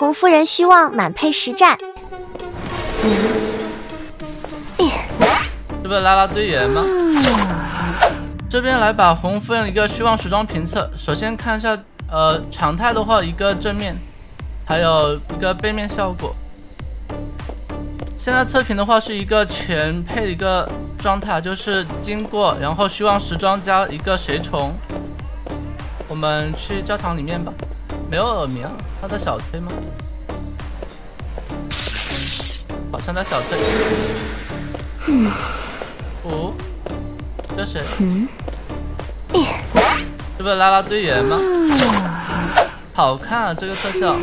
红夫人虚妄满配实战。这不是拉拉队员吗？这边来把红夫人一个虚妄时装评测。首先看一下，呃，常态的话一个正面，还有一个背面效果。现在测评的话是一个全配的一个状态，就是经过，然后虚妄时装加一个随从。我们去教堂里面吧。没有耳鸣，他在小推吗？好像在小推。嗯哦，这谁？这不是拉拉队员吗？好看啊，这个特效。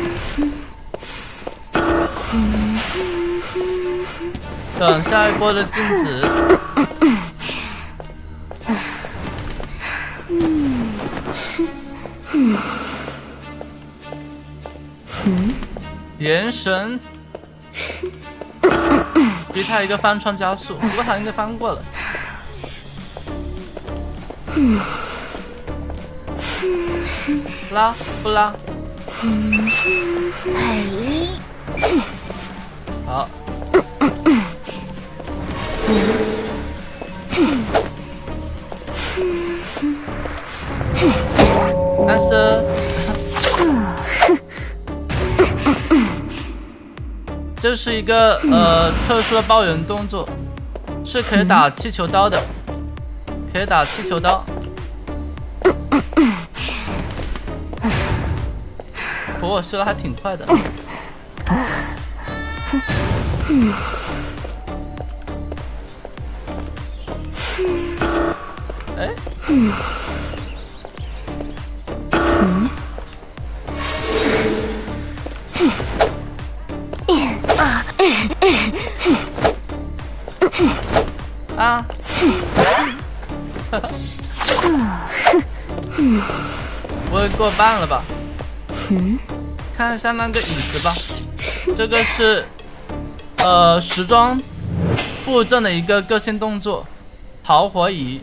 等下一波的镜子。眼神，给他一个翻窗加速，不过他应该翻过了。拉不拉？好。这是一个呃特殊的抱人动作，是可以打气球刀的，可以打气球刀。不过射的还挺快的。哎。啊！不会过半了吧？看一下那个椅子吧。这个是呃时装附赠的一个个性动作，豪火椅，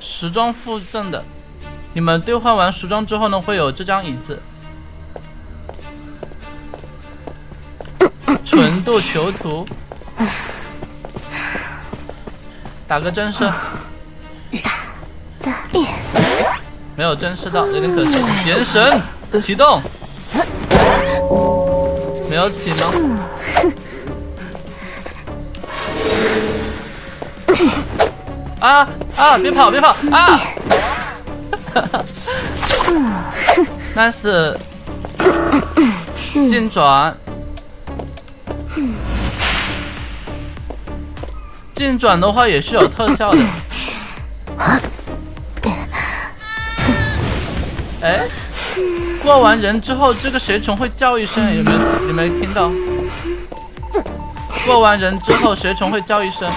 时装附赠的。你们兑换完时装之后呢，会有这张椅子。纯度囚徒。打个真射，没有真射到，有点可惜。元神启动，没有启吗？啊啊！别跑别跑啊！nice，进转。进转的话也是有特效的。哎，过完人之后，这个蛇虫会叫一声，有没有？有没有听到？过完人之后，蛇虫会叫一声。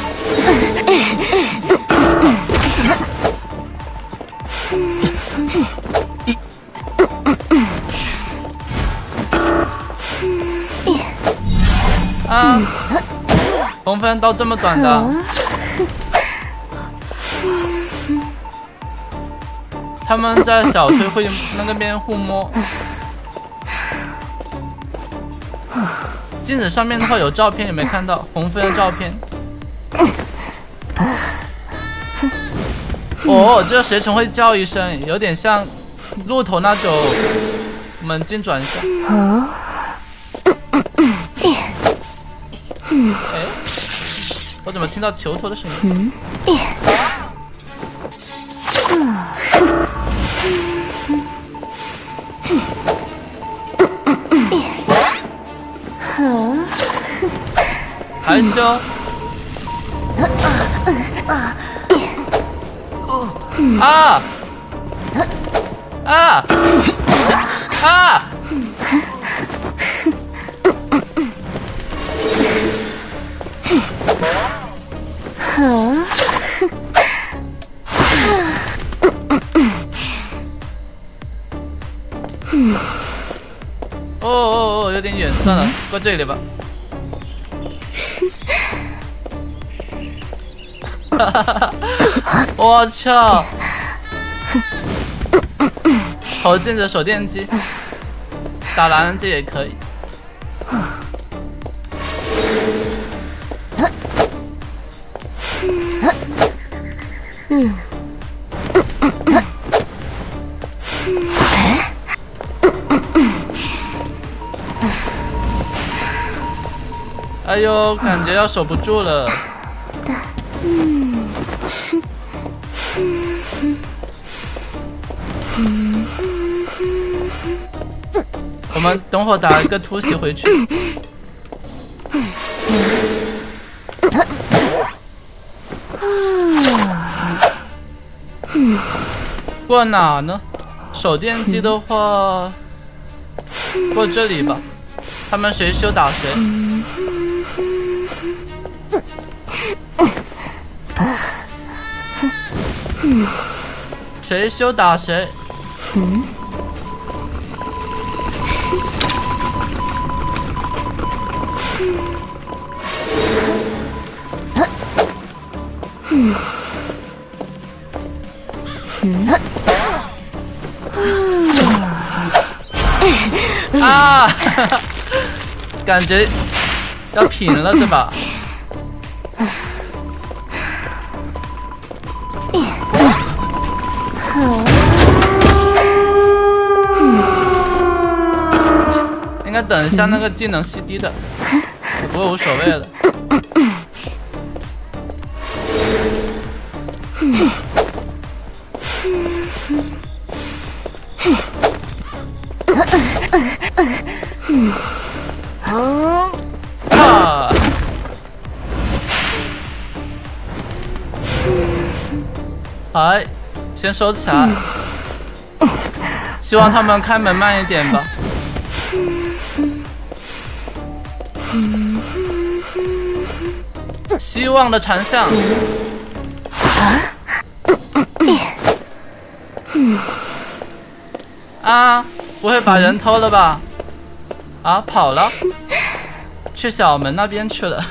啊！红分都这么短的，他们在小区会那个边互摸。镜子上面的话有照片，有没有看到红分的照片？哦，这个蛇虫会叫一声，有点像鹿头那种。我们精转一下。哎。我怎么听到球头的声音？害羞。啊！啊！啊！哦哦哦，有点远，算了，过这里吧。哈哈哈！我操！投镜子手电机，打男人机也可以。嗯哎呦，感觉要守不住了。我们等会打一个突袭回去。过哪呢？手电机的话，过这里吧。他们谁修打谁。谁修打谁。啊！感觉要平了这把。应该等一下那个技能 CD 的，不过无所谓了。先收起来。希望他们开门慢一点吧。希望的长项。啊！不会把人偷了吧？啊，跑了，去小门那边去了。